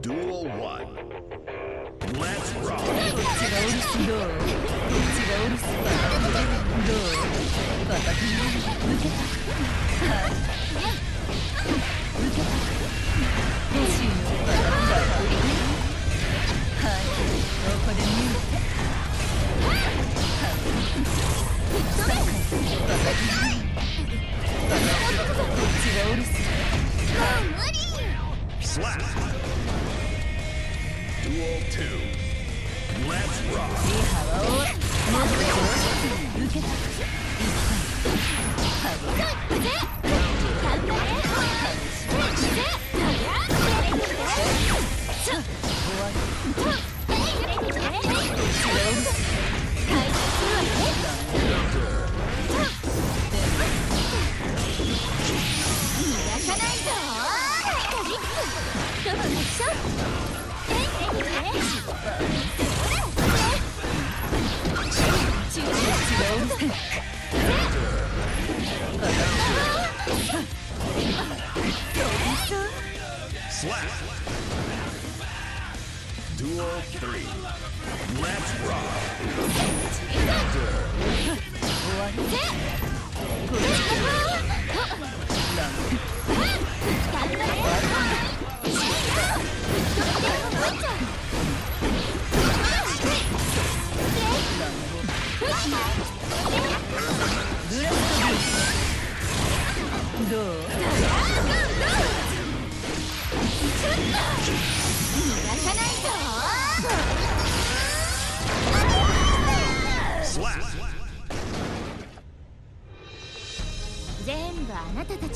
Duel 1. Let's rock! Huh!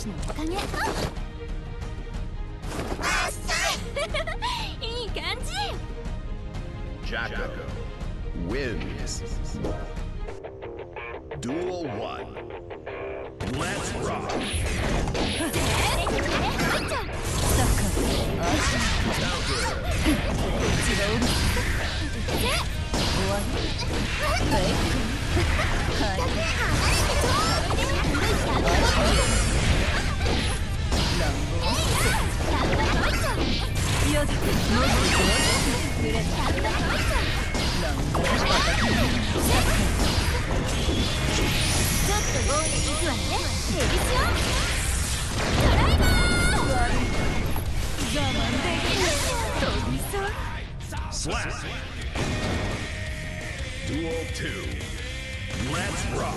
のおかげあっさい。wins. Duel 1 Let's rock! Counter! Slash! Duel 2. Let's rock!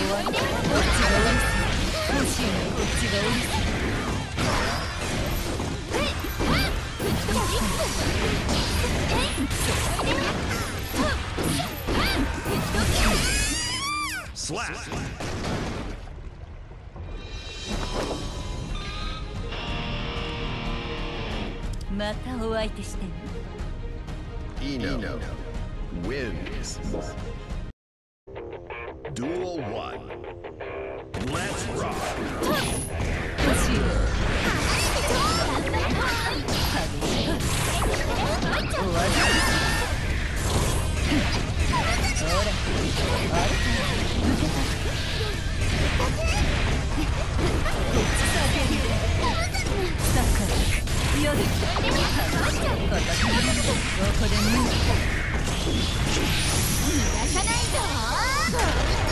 はどっちがすっちがすまたお相手してね。Eno wins. Duel 1 Let's rock! ここで見逃さないぞ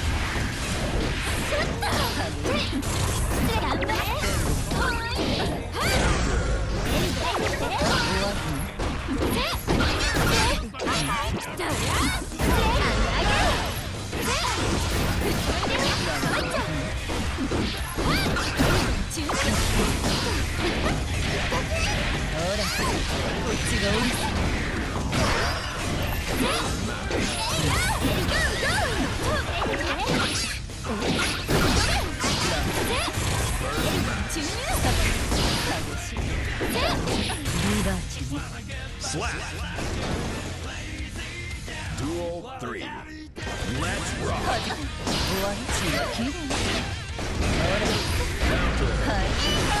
Slap! Duel 3. Let's rock! Counter!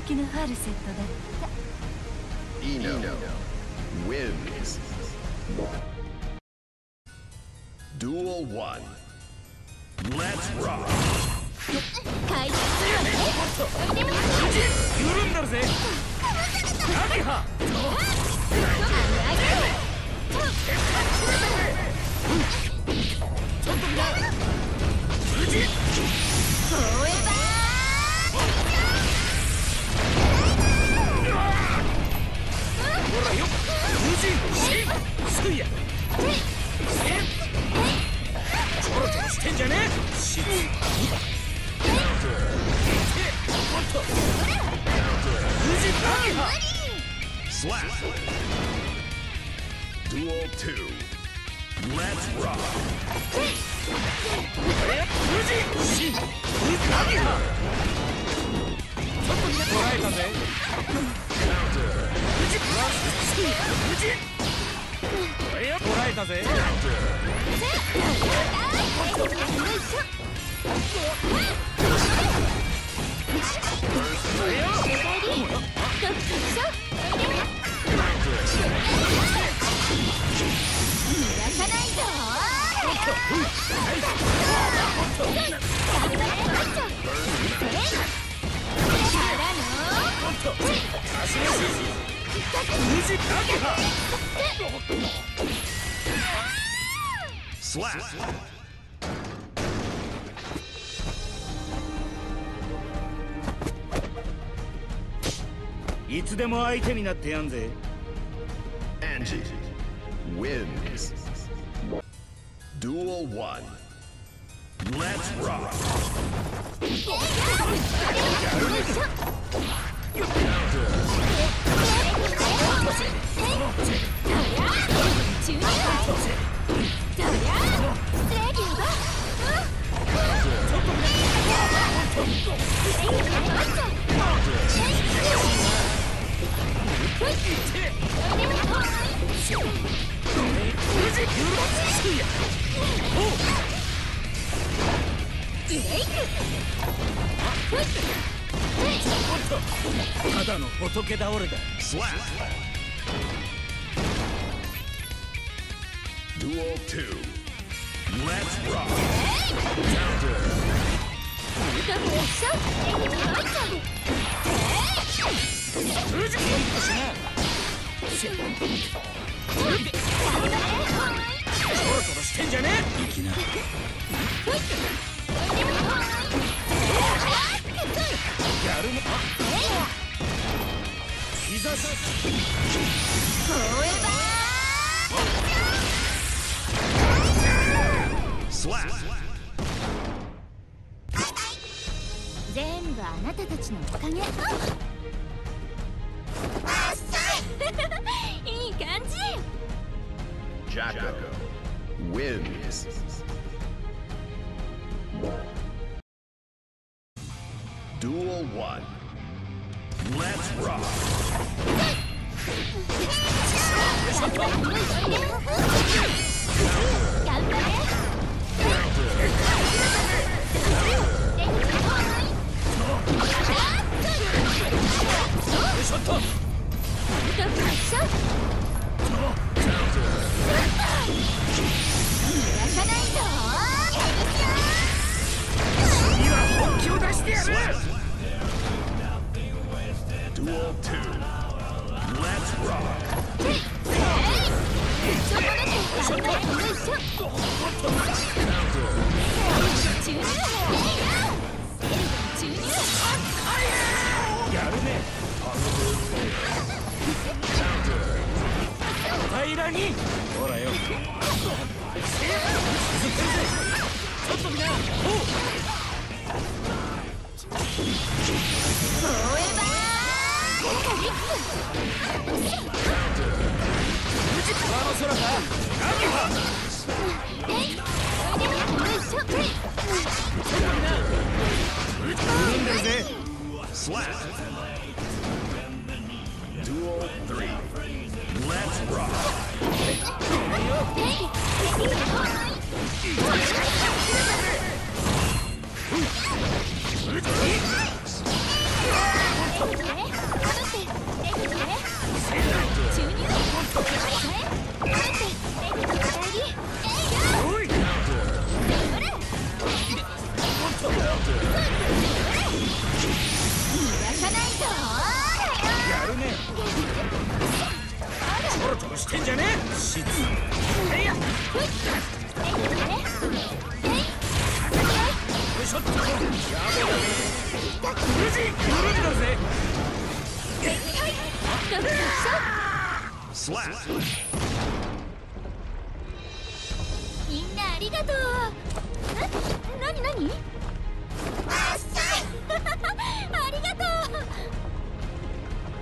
敵なファルセットだった。Eno wins. Duel 1. Let's rock. 回復するわね緩んだるぜアゲハ。フォーエバ無人シンすいやちょろちょろしてんじゃねえシンもっと無人アゲハ Slap. Duel 2. Let's rock. 無人シンアゲハ捕らえたぜ無人無人これや捕らえたぜないぞ無人アゲハ Slap. いつでも相手になってやんぜ Angie wins. Duel 1. Let's rock. ただの仏倒れだ Slap. Duel 2. Let's rock. 無事そろそろしてんじゃねえ。いきなやるの膝さ Slap. 全部あなたたちのおかげいい感じ Jacko wins. Duel 1. Let's rock. らに。ほらよ。ちょっとみなお注入みんなありがとう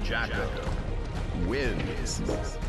Jacko wins.